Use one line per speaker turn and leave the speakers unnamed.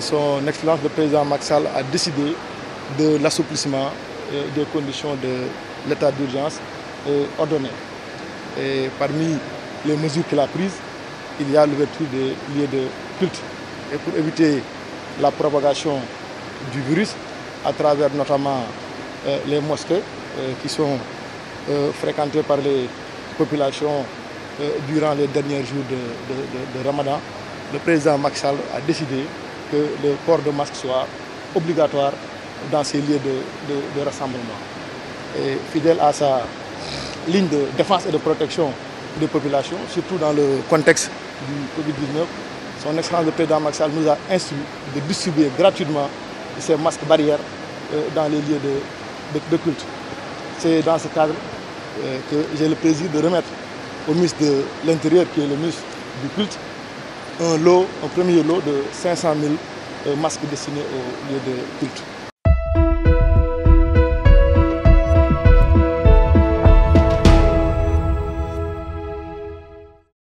son Excellence le Président Maxal a décidé de l'assouplissement des conditions de l'état d'urgence ordonné. Et parmi les mesures qu'il a prises, il y a l'ouverture des lieux de culte. Et pour éviter la propagation du virus, à travers notamment les mosquées qui sont fréquentées par les populations durant les derniers jours de, Ramadan, le président Maxal a décidé que le port de masque soit obligatoire dans ces lieux de, rassemblement. Et fidèle à sa ligne de défense et de protection des populations, surtout dans le contexte du Covid-19, son excellence le président Maxal nous a instruit de distribuer gratuitement ces masques barrières dans les lieux de, culte. C'est dans ce cadre que j'ai le plaisir de remettre au ministre de l'Intérieur, qui est le ministre du culte, un lot, un premier lot de 500 000 masques destinés aux lieux de culte.